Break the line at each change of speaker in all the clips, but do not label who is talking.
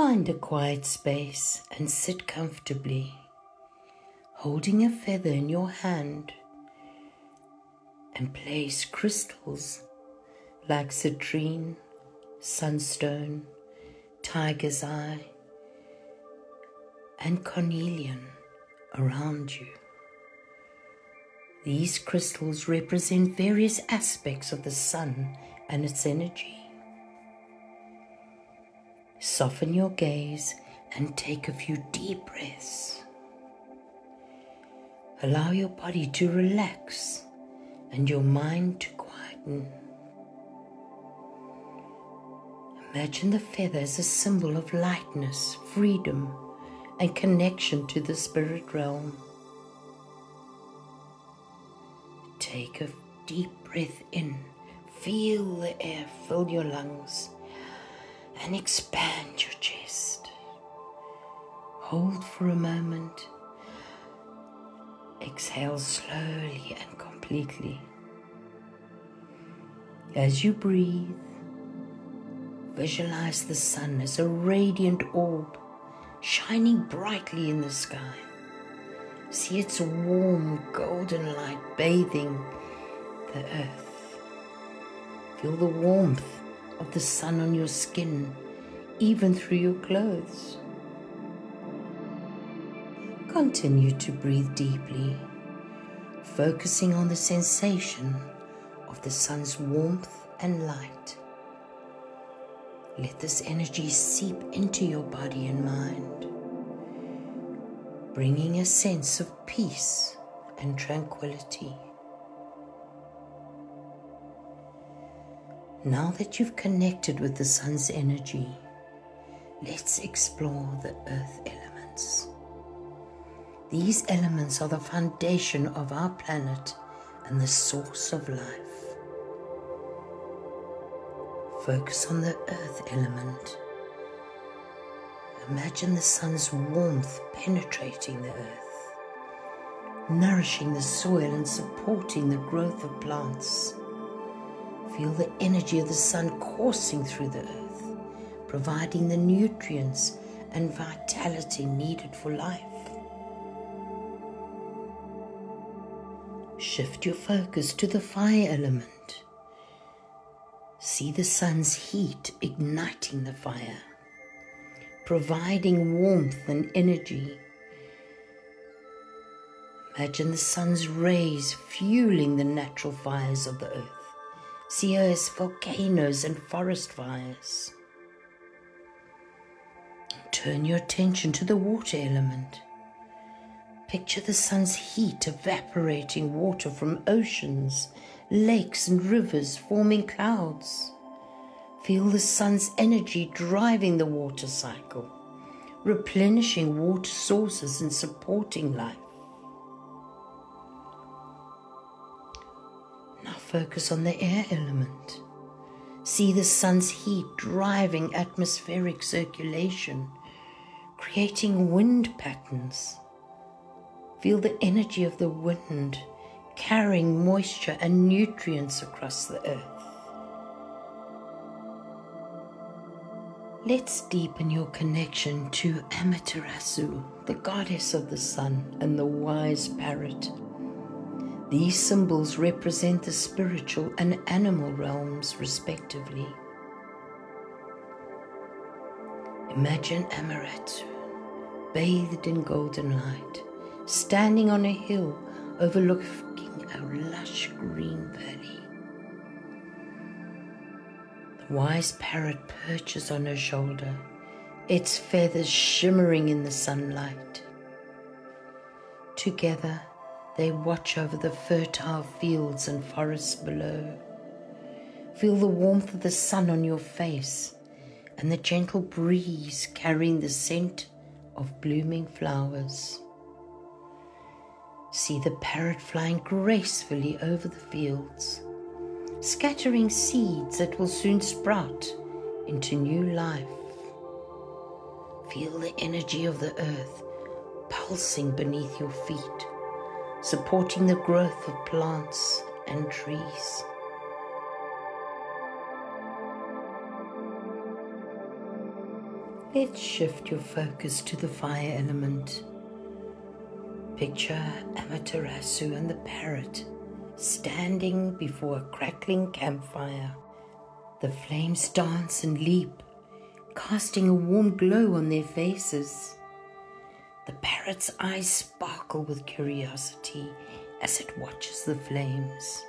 Find a quiet space and sit comfortably, holding a feather in your hand, and place crystals like citrine, sunstone, tiger's eye, and cornelian around you. These crystals represent various aspects of the sun and its energy. Soften your gaze and take a few deep breaths. Allow your body to relax and your mind to quieten. Imagine the feather as a symbol of lightness, freedom, and connection to the spirit realm. Take a deep breath in. Feel the air fill your lungs and expand your chest. Hold for a moment. Exhale slowly and completely. As you breathe, visualize the sun as a radiant orb shining brightly in the sky. See its warm golden light bathing the earth. Feel the warmth of the sun on your skin, even through your clothes. Continue to breathe deeply, focusing on the sensation of the sun's warmth and light. Let this energy seep into your body and mind, bringing a sense of peace and tranquility. Now that you've connected with the sun's energy, let's explore the earth elements. These elements are the foundation of our planet and the source of life. Focus on the earth element. Imagine the sun's warmth penetrating the earth, nourishing the soil and supporting the growth of plants. Feel the energy of the sun coursing through the earth, providing the nutrients and vitality needed for life. Shift your focus to the fire element. See the sun's heat igniting the fire, providing warmth and energy. Imagine the sun's rays fueling the natural fires of the earth see as volcanoes and forest fires. Turn your attention to the water element. Picture the sun's heat evaporating water from oceans, lakes, and rivers, forming clouds. Feel the sun's energy driving the water cycle, replenishing water sources and supporting life. Focus on the air element. See the sun's heat driving atmospheric circulation, creating wind patterns. Feel the energy of the wind carrying moisture and nutrients across the earth. Let's deepen your connection to Amaterasu, the goddess of the sun and the wise parrot. These symbols represent the spiritual and animal realms, respectively. Imagine Amaterasu, bathed in golden light, standing on a hill overlooking a lush green valley. The wise parrot perches on her shoulder, its feathers shimmering in the sunlight. Together, they watch over the fertile fields and forests below. Feel the warmth of the sun on your face and the gentle breeze carrying the scent of blooming flowers. See the parrot flying gracefully over the fields, scattering seeds that will soon sprout into new life. Feel the energy of the earth pulsing beneath your feet supporting the growth of plants and trees. Let's shift your focus to the fire element. Picture Amaterasu and the parrot standing before a crackling campfire. The flames dance and leap, casting a warm glow on their faces. The parrot's eyes sparkle with curiosity as it watches the flames.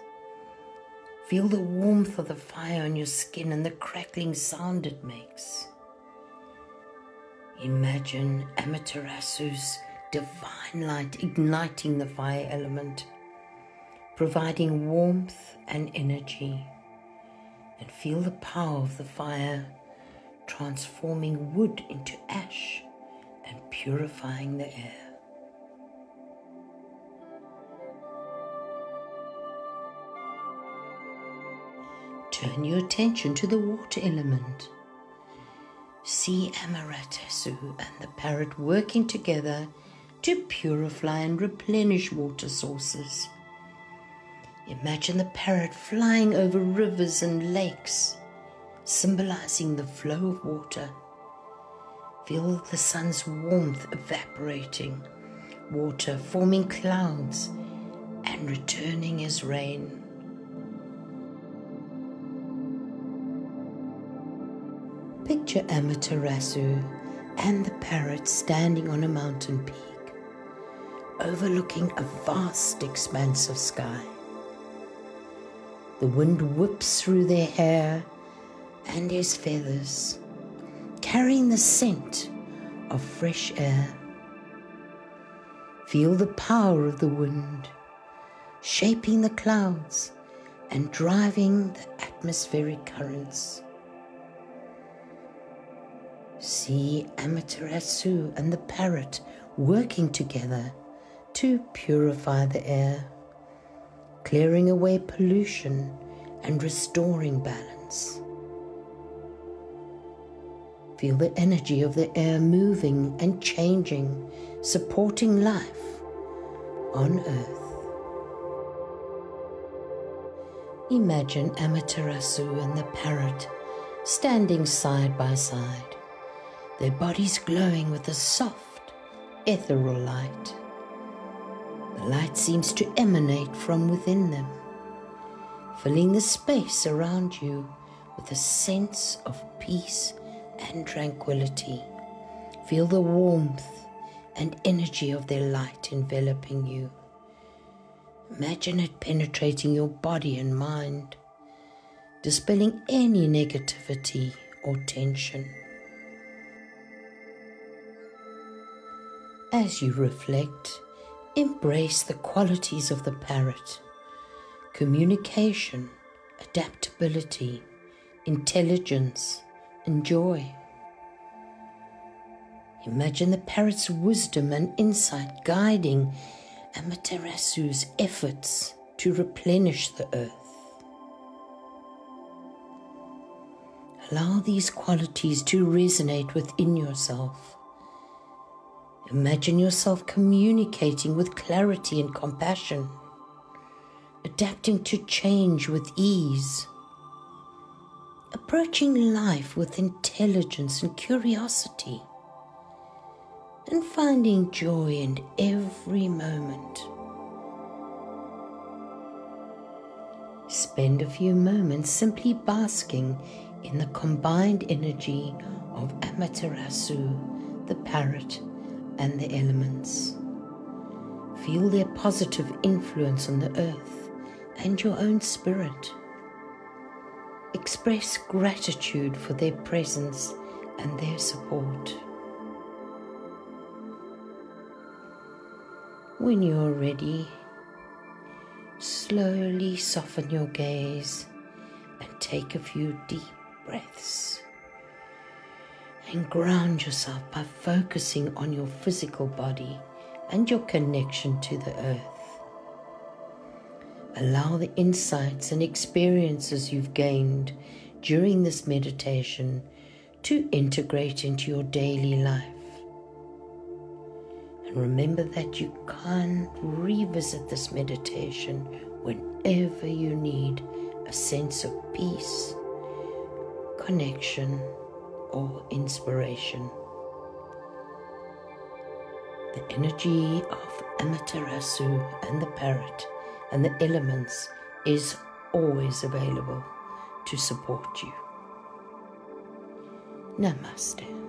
Feel the warmth of the fire on your skin and the crackling sound it makes. Imagine Amaterasu's divine light igniting the fire element, providing warmth and energy. And feel the power of the fire transforming wood into ash and purifying the air. Turn your attention to the water element. See Amaterasu and the parrot working together to purify and replenish water sources. Imagine the parrot flying over rivers and lakes, symbolizing the flow of water. Feel the sun's warmth evaporating, water forming clouds and returning as rain. Picture Amaterasu and the parrot standing on a mountain peak, overlooking a vast expanse of sky. The wind whips through their hair and his feathers, carrying the scent of fresh air. Feel the power of the wind, shaping the clouds and driving the atmospheric currents. See Amaterasu and the parrot working together to purify the air, clearing away pollution and restoring balance. Feel the energy of the air moving and changing, supporting life on earth. Imagine Amaterasu and the parrot standing side by side their bodies glowing with a soft, ethereal light. The light seems to emanate from within them, filling the space around you with a sense of peace and tranquility. Feel the warmth and energy of their light enveloping you. Imagine it penetrating your body and mind, dispelling any negativity or tension. As you reflect, embrace the qualities of the parrot communication, adaptability, intelligence, and joy. Imagine the parrot's wisdom and insight guiding Amaterasu's efforts to replenish the earth. Allow these qualities to resonate within yourself Imagine yourself communicating with clarity and compassion, adapting to change with ease, approaching life with intelligence and curiosity, and finding joy in every moment. Spend a few moments simply basking in the combined energy of Amaterasu, the parrot, and the elements. Feel their positive influence on the earth and your own spirit. Express gratitude for their presence and their support. When you're ready, slowly soften your gaze and take a few deep breaths and ground yourself by focusing on your physical body and your connection to the earth. Allow the insights and experiences you've gained during this meditation to integrate into your daily life. And remember that you can revisit this meditation whenever you need a sense of peace, connection, or inspiration. The energy of Amaterasu and the parrot and the elements is always available to support you. Namaste.